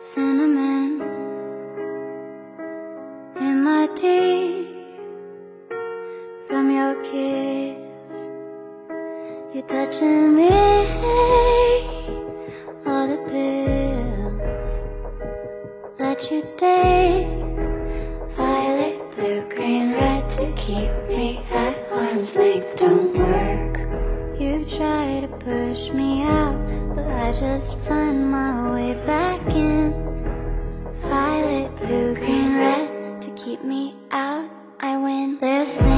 cinnamon in my teeth from your kiss. You're touching me, all the pills that you take, violet, blue, green, red to keep me at arm's length. Don't work. You try to push me out, but I just find my way back in. Violet, blue, green, red to keep me out. I win. There's things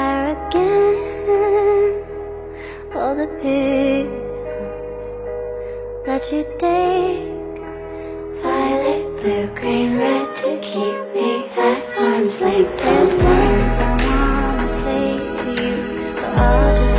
fire again. All the pills that you take, violet, blue, green, red to keep me at arm's length. There's things I wanna say to you, but I'll just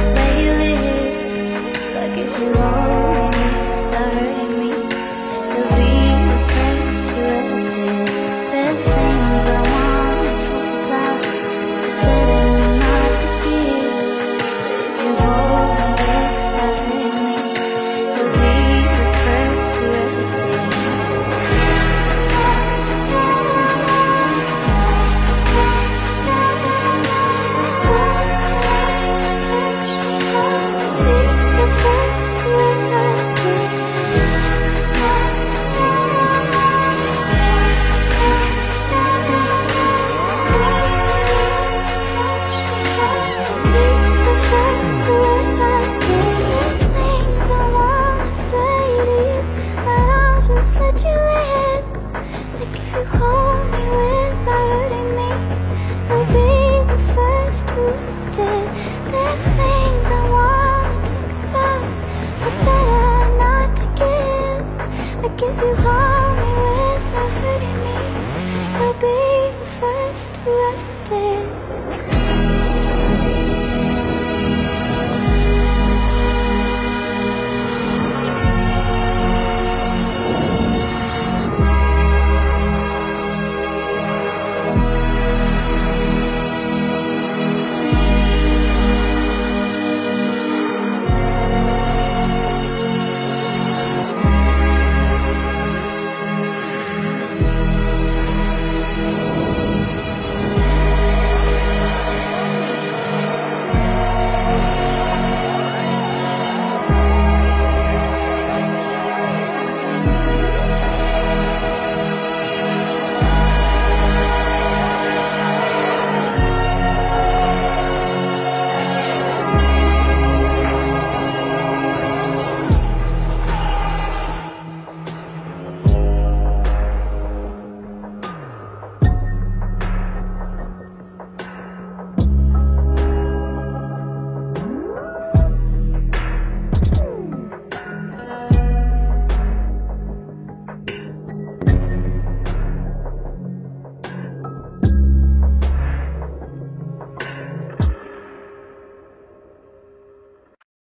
If you hold me without hurting me, you'll be the first. There's things I wanna talk about, but better not to give. Like if you hold